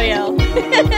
Oh, yo.